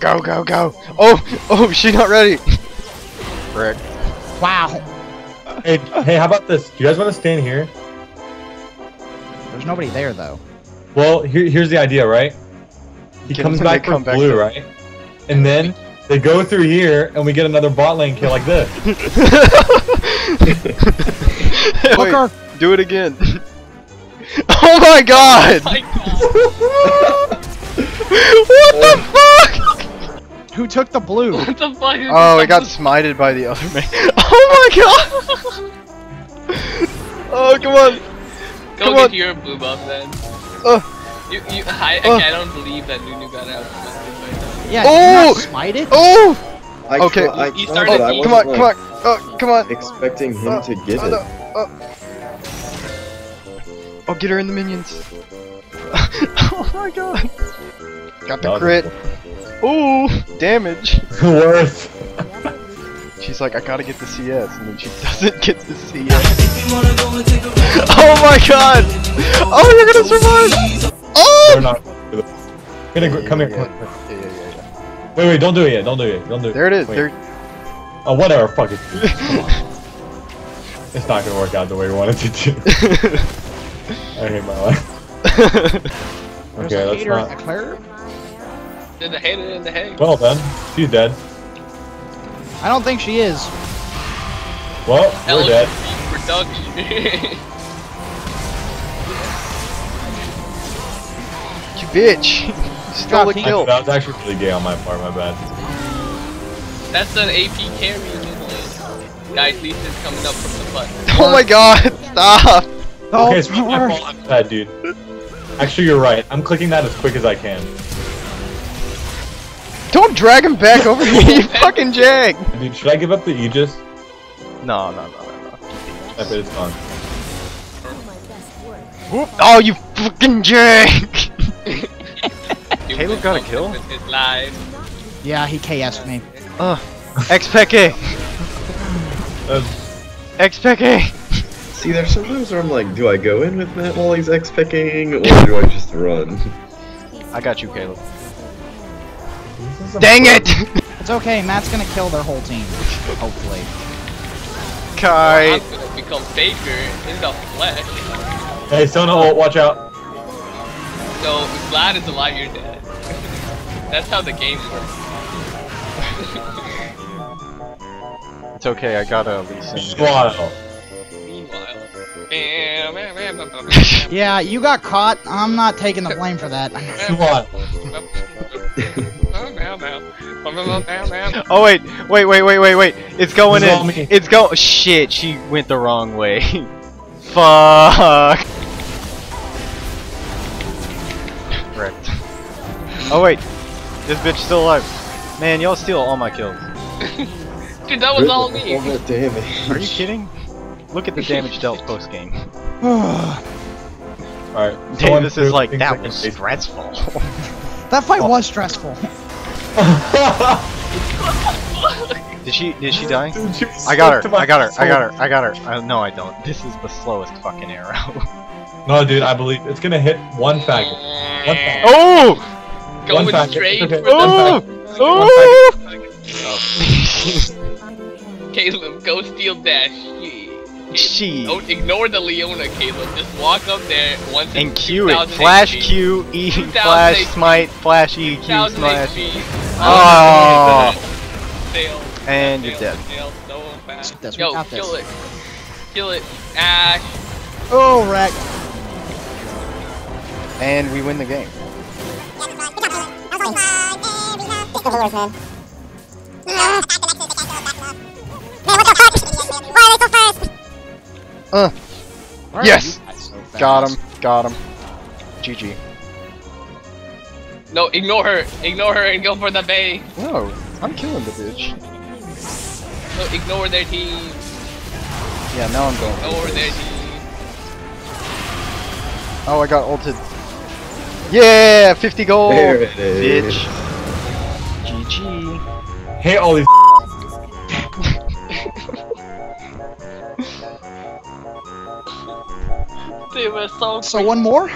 Go, go, go. Oh, oh, she's not ready. Frick. Wow. Hey, hey, how about this? Do you guys want to stand here? There's nobody there though. Well, here, here's the idea, right? He Get comes back from come back blue, to- right? And then they go through here, and we get another bot lane kill like this. Wait, do it again. oh my god! Oh my God, what the fuck? Who took the blue? what the fuck? is Oh, this? it got smited by the other man. Oh my god! Oh, come on! Go come get on. your blue buff then. Uh, You, you, I, Uh. I don't believe that Nunu got out. Yeah, Oh! you not smite it? oh! I Okay. I You started but I. Come on, wasn't, come on! Oh, come on! Expecting him Uh, to get uh, it. uh, Oh, get her in the minions! oh my god! Got the That was crit! Ooh! Damage! Worth. She's like, I gotta get the CS, and then she doesn't get the CS. oh my god! Oh, you're gonna survive! They're Oh! not. Gonna gr- come here. Yeah, Come here. yeah, yeah, yeah, yeah. Wait, wait, don't do it yet. Don't do it. Don't do it. There it is. Wait. There. Oh, whatever. Fuck it. Come on. It's not gonna work out the way we wanted to do. I hate my life. Okay, a that's hater in not. The. Did the hater in the hay? Well then, she's dead. I don't think she is. Well, we're dead. LSD production. You bitch! You stole the kill. That was actually really gay on my part. My bad. That's an AP carry in this. Guys, Lee is coming up from the butt. Oh my god! Stop! Oh, okay, it's not my fault. I'm bad, dude. Actually, you're right. I'm clicking that as quick as I can. Don't drag him back over here, you fucking jag! Dude, should I give up the Aegis? No, no, no, no, no. I bet it's gone. Oh, you fucking jag! Caleb got a kill? His live. Yeah, he KS'd me. Ugh. X-Peke! That's- X-Peke! See, there's sometimes where I'm like, do I go in with Matt while he's X-picking, or do I just run? I got you, Caleb. This is a Dang it! It's okay, Matt's gonna kill their whole team. Hopefully. Kai! I'm gonna become Faker in the flesh. Hey, Sona ult, watch out. So, if Vlad is alive, you're dead. That's how the game works. It's okay, I got a Lee Sin. Bam, Yeah, you got caught. I'm not taking the blame for that. Oh wait, wait, wait, wait, wait, wait! It's going It's in. me. It's go. Shit, she went the wrong way. Fuck. Wrecked. Oh wait, this bitch still alive. Man, y'all steal all my kills. Dude, that was all me. All that damage. Are you kidding? Look at the damage dealt post game. Alright. Davis is like, that was stressful. that fight was stressful. Did she? Did she die? Dude, she was I got stuck to her. I got her. I got her. I got her. No, I don't. This is the slowest fucking arrow. No, dude, I believe it's gonna hit one faggot. One faggot. oh! One faggot. straight Okay. for Oh! the Oh! Caleb, go steal that shit. She. Don't ignore the Leona, Caleb. Just walk up there once And Q it. Flash Q, E, flash, smite, flash E, Q, 2000 smash. HP. Oh. Fail. And you're dead. Fail. So fast. Yo, kill it. Kill it. Ashe. Oh, wreck. And we win the game. Uh, Yes! so got him. Got him. GG. No, ignore her. Ignore her and go for the bay. No, I'm killing the bitch. No, ignore their team. Yeah, now I'm going. for the Ignore their team. Oh, I got ulted. Yeah, 50 gold. There it is. Bitch. GG. Hey, all these. They were so So one more?